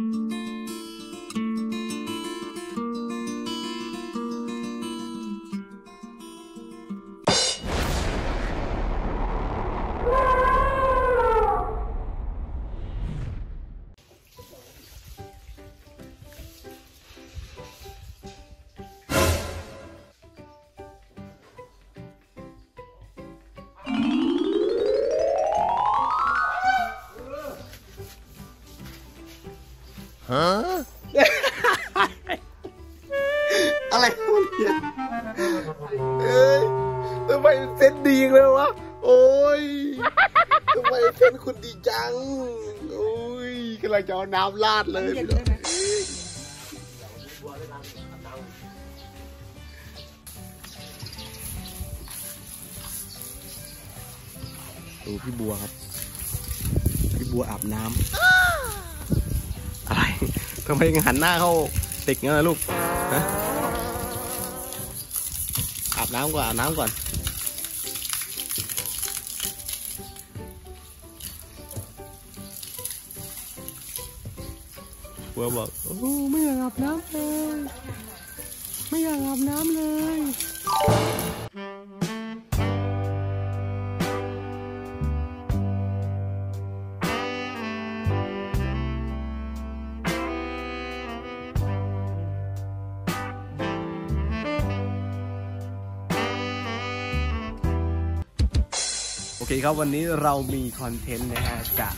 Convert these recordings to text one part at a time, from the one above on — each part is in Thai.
อำไมเส้นดีเลยวะ โอ้ยทำไมเส้นคุณดีจัง โอ้ยกำลังจะเอาน้ำราดเลยพี่น้องดูพี่บัวครับ พี่บัวอาบน้ำ อะไรทำไมยังหันหน้าเข้าติกงั้นนะลูก ฮะอาบน้ำก่อนอาบน้ำก่อน บัวบอกโอ้ไม่อยากอาบน้ำเลยไม่อยากอาบน้ำเลยโอเคครับวันนี้เรามีคอนเทนต์นะฮะจะ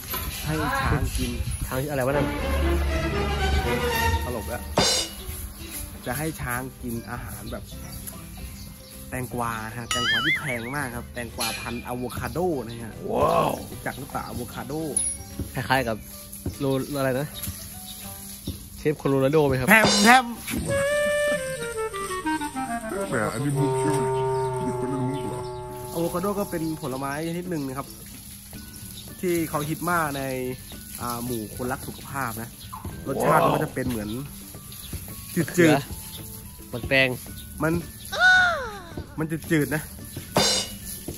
ให้ช้างกินช้างอะไรวะนั่นตลกแล้วจะให้ช้างกินอาหารแบบ แตงกวาฮะแตงกวาที่แพงมากครับ แตงกวาพันธุ์อะโวคาโดนะฮะว้าวรู้จักหรือเปล่าอะโวคาโดคล้ายๆกับโรอะไรนะเชฟโคโลราโดไหมครับแพมแพมแหมอันนี้มุกใช่ไหมนี่คนเล่นมุกเหรออะโวคาโดก็เป็นผลไม้ชนิดหนึ่งนะครับ ที่เขาฮิตมากในอ่าหมู่คนรักสุขภาพนะ รสชาติมันก็จะเป็นเหมือน จืดเกลืๆอมันแตงมัน มันจะจืดๆนะ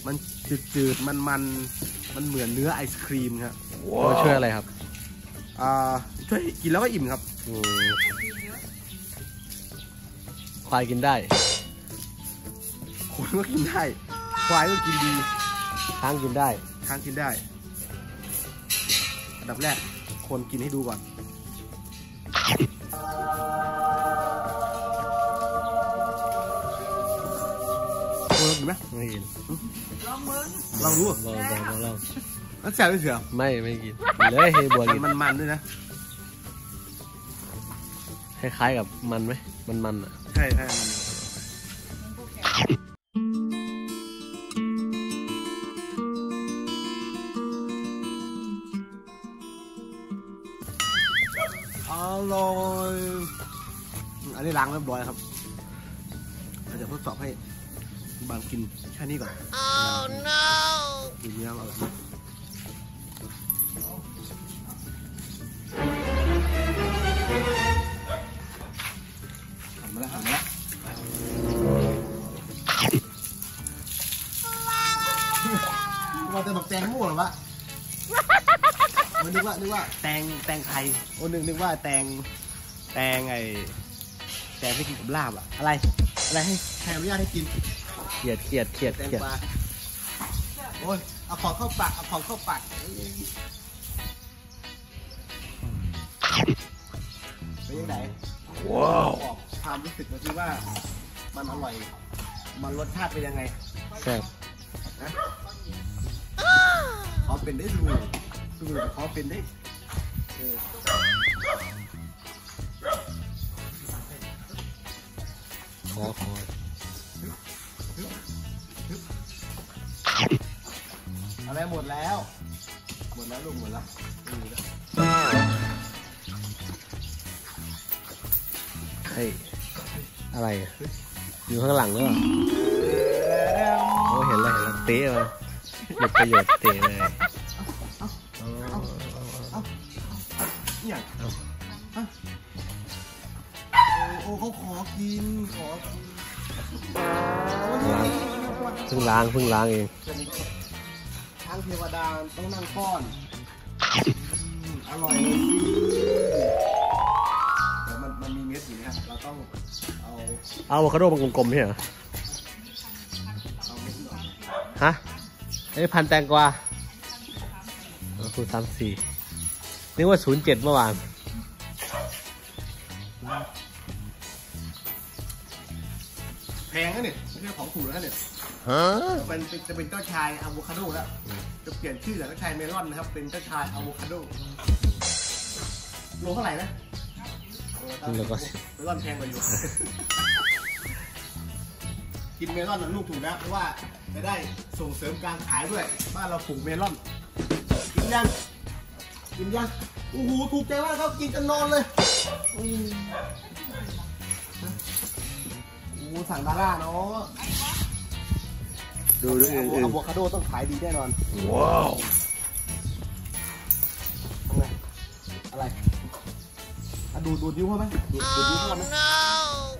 มันจืดจืดๆมันมันๆมันเหมือนเนื้อไอศครีมครับมันช่วยอะไรครับอ่าช่วยกินแล้วก็อิ่มครับอืมควายกินได้คนก็กินได้ควายก็กินดีช้างกินได้ช้างกินได้ อันดับแรกคนกินให้ดูก่อนคนกินไหมไม่กินลองดูลองลองลองลองมันแสบไม่เสือไม่ไม่กินเลยเฮบัวมันกินมันมันด้วยนะคล้ายๆกับมันไหมมันมันอะใช่ใช่มัน นนี้ล้างเรียบร้อยครับเราจะทดสอบให้บางกินแค่นี้ก่อน oh no กินเนื้ออร่อยหันมาแล้วหันมาแล้วว่าแต่บอกแตงโม่เหรอวะมันนึกว่านึกว่าแตงแตงไทยโอ้นึกนึกว่าแตงแตงไอ แตงที่กินกับลาบอะอะไร อะไรให้ใครอนุญาตให้กินเขียดเขียดเขียดแตงเขียดกวาโอ้ยเอาของเข้าปากเอาของเข้าปากเป็นยังไงว้าวบอกความรู้สึกมาสิว่า มันอร่อย มันรสชาติเป็นยังไงแซ่บนะขอเป็นได้ดูดูแต่ขอเป็นได้เออ คอคออะไรหมดแล้ว หมดแล้วลูกหมดแล้วไม่มีแล้วเฮ้ยอะไรอะอยู่ข้างหลังหรือเปล่าโอ้เห็นแล้วเห็นแล้วเตะมาหมดประโยชน์เตะเลยอ๋อเนี่ยเอาโอ้ ขาขอกินขอกินเพิ่งล้างเพิ่งล้างเองทางเทวดาต้องนั่งก้อนอร่อยเดี๋ยวมันมันมีเม็ดอยู่นะเราต้องเอาเอาอะคาโดมันกลมๆใช่เหรอฮะอันนี้พันแตงกวาสูตรสามสี่นึกว่าศูนย์เจ็ดเมื่อวาน ถูกแล้วเนี่ย Huh? เป็นจะเป็นเจ้าชายอะโวคาโดแล้ว จะเปลี่ยนชื่อจากเจ้าชายเมลอนนะครับ เป็นเจ้าชายอะโวคาโดโลเท่าไหร่นะโลก็เมลอนแพงกว่าอยู่ กินเมลอนน่ะลูกถูกแล้วเพราะว่าจะได้ส่งเสริมการขายด้วย บ้านเราปลูกเมลอน กินยังกินยังโอ้โหถูกใจมากครับกินจนนอนเลย อืมโอ้โหสั่งดาร่าเนาะดูดูอื่นอะโวคาโดต้องขายดีแน่นอน Wow. ทำไงอะไรอะดูดดูดนิ้วเขาไหมดูดดูดนิ้วเขาไหม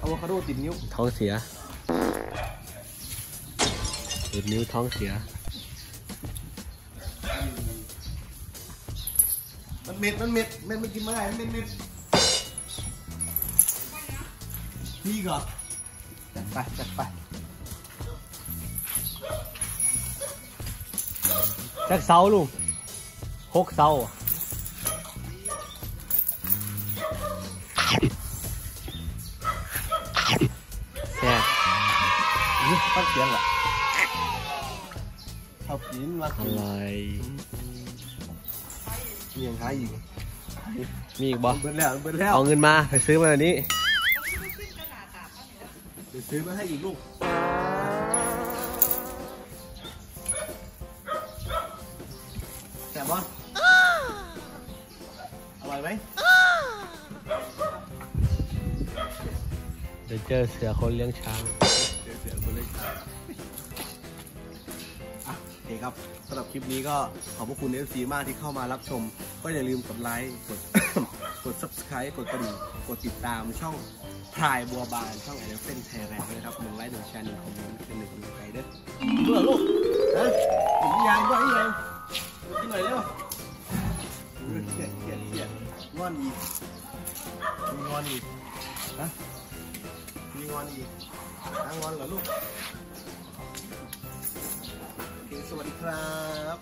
อะโวคาโดติดนิ้ว ท้องเสียดูดนิ้วท้องเสีย มันเม็ด มันเม็ด เม็ดมันกินไม่ได้มันเม็ดเม็ดนี่ก่อนจัด ไปจัดไปจักเสาลุงหกเสาอะแซ่บนี่ตั้งเสียงเหรอชอบกินมาอกินร่อยเมียงหาอีกมีอีกบ่เบิดแล้วเบิดแล้วเอาเงินมาไปซื้อมาแบบนี้เดี๋ยวซื้อมาให้อีกลูกแซ่บปะอร่อยไหมเดี๋ยวเจอเสือคนเลี้ยงช้างเดี๋ยวเสียงคนเล่นอะโอเคครับสำหรับคลิปนี้ก็ขอบพระคุณ FC มากที่เข้ามารับชม ก็อย่าลืมกดไลค์กด กด subscribe กดกระดิ่งกดติดตามช่องพรายบัวบานช่องแอนเฟนไทยแลนด์นะครับหนึ่งไลค์หนึ่งแชร์หนึ่งคอมเมนต์เป็นหนึ่งกำลังใจเด้อเบื่อลูกนะถึงยังด้วยยังกินหน่อยเร็วเครียดเครียดเครียดงอนอีกมีงอนอีกนะมีงอนอีกอะงอนเหรอลูกสวัสดีครับ